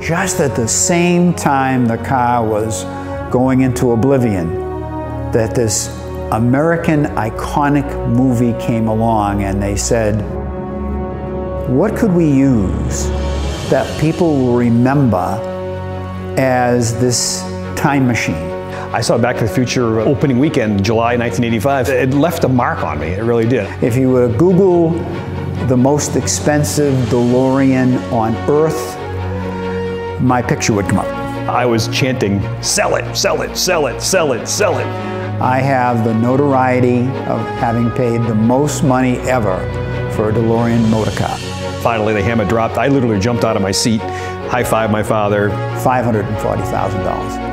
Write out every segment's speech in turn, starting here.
just at the same time the car was going into oblivion, that this American iconic movie came along and they said, what could we use that people will remember as this time machine? I saw Back to the Future opening weekend, July 1985. It left a mark on me, it really did. If you were to Google the most expensive DeLorean on Earth, my picture would come up. I was chanting, sell it, sell it, sell it, sell it, sell it. I have the notoriety of having paid the most money ever for a DeLorean motor car. Finally, the hammer dropped. I literally jumped out of my seat, high fived my father. $540,000.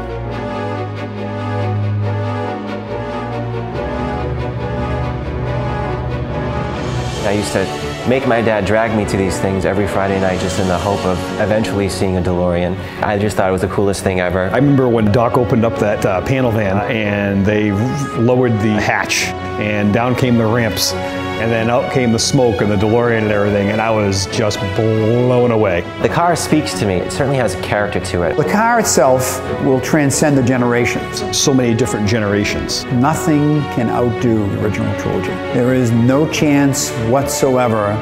I used to make my dad drag me to these things every Friday night just in the hope of eventually seeing a DeLorean. I just thought it was the coolest thing ever. I remember when Doc opened up that uh, panel van and they lowered the hatch and down came the ramps and then out came the smoke and the DeLorean and everything, and I was just blown away. The car speaks to me. It certainly has a character to it. The car itself will transcend the generations. So many different generations. Nothing can outdo the original trilogy. There is no chance whatsoever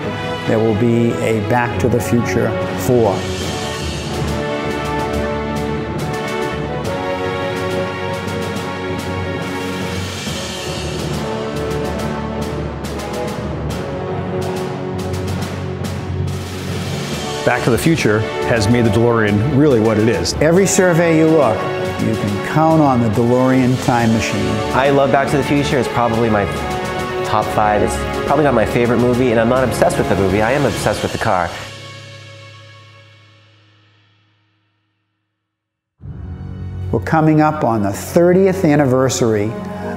there will be a Back to the Future 4. Back to the Future has made the DeLorean really what it is. Every survey you look, you can count on the DeLorean time machine. I love Back to the Future. It's probably my top five. It's probably not my favorite movie, and I'm not obsessed with the movie. I am obsessed with the car. We're coming up on the 30th anniversary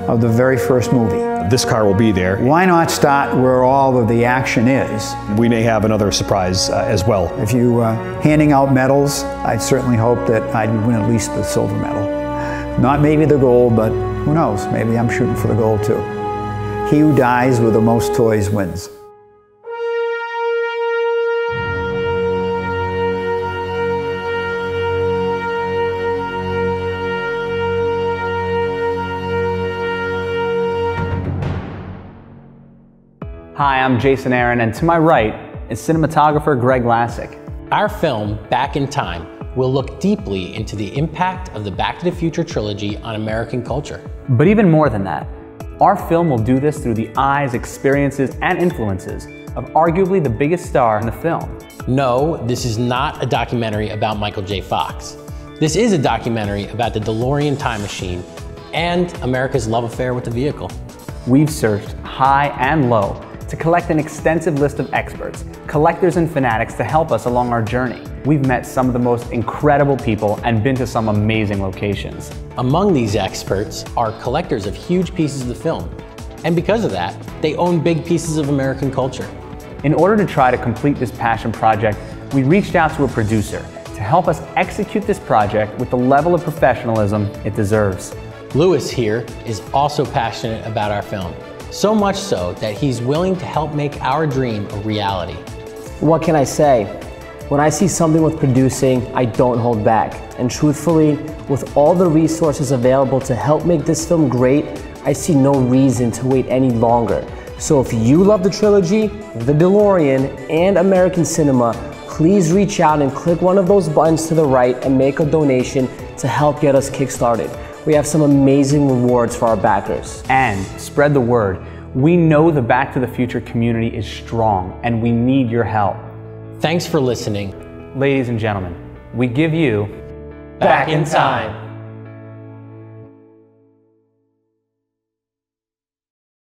of the very first movie. This car will be there. Why not start where all of the action is? We may have another surprise uh, as well. If you uh, handing out medals, I'd certainly hope that I'd win at least the silver medal. Not maybe the gold, but who knows? Maybe I'm shooting for the gold too. He who dies with the most toys wins. Hi, I'm Jason Aron, and to my right is cinematographer Greg Lassick. Our film, Back in Time, will look deeply into the impact of the Back to the Future trilogy on American culture. But even more than that, our film will do this through the eyes, experiences, and influences of arguably the biggest star in the film. No, this is not a documentary about Michael J. Fox. This is a documentary about the DeLorean time machine and America's love affair with the vehicle. We've searched high and low to collect an extensive list of experts, collectors and fanatics to help us along our journey. We've met some of the most incredible people and been to some amazing locations. Among these experts are collectors of huge pieces of the film. And because of that, they own big pieces of American culture. In order to try to complete this passion project, we reached out to a producer to help us execute this project with the level of professionalism it deserves. Lewis here is also passionate about our film. So much so that he's willing to help make our dream a reality. What can I say? When I see something with producing, I don't hold back. And truthfully, with all the resources available to help make this film great, I see no reason to wait any longer. So if you love the trilogy, The DeLorean, and American cinema, please reach out and click one of those buttons to the right and make a donation to help get us kickstarted we have some amazing rewards for our backers. And spread the word. We know the Back to the Future community is strong and we need your help. Thanks for listening. Ladies and gentlemen, we give you Back in Time.